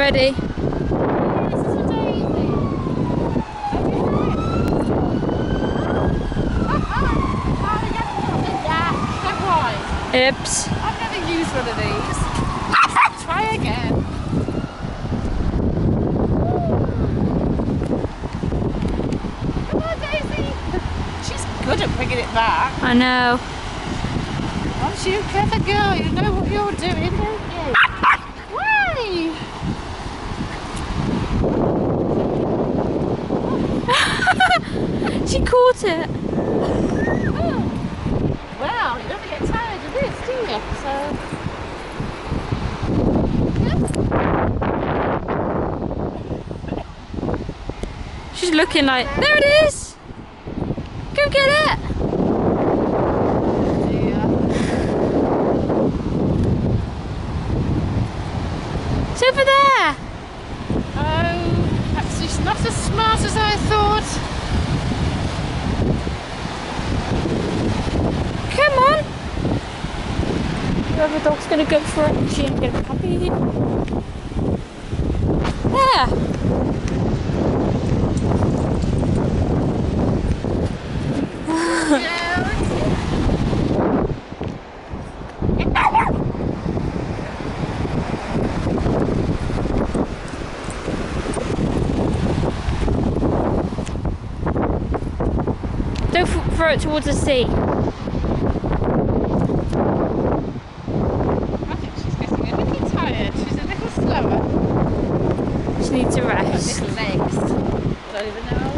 Ready? This is a daisy. Oops. I've never used one of these. Try again. Come on, Daisy. She's good at bringing it back. I know. Aren't you a clever girl? You know what you're doing, don't you? Why? She caught it. Well, you never get tired of this, do you? So. She's looking like, there it is. Go get it. Yeah. It's over there. Oh, she's not as smart as I thought. Come on. The other dog's gonna go for it. She ain't gonna puppy. There. Don't throw it towards the sea. fresh legs. Don't even know